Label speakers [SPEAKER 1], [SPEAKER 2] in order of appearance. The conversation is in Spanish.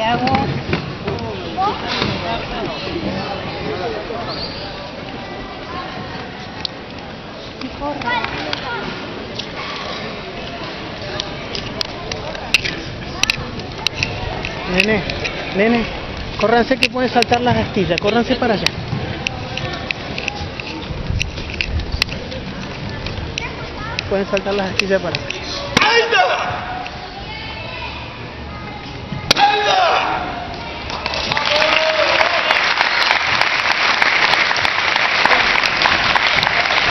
[SPEAKER 1] Santiago. Y. Nene, nene, córranse que pueden saltar las astillas, córranse para allá. Pueden saltar las astillas para allá.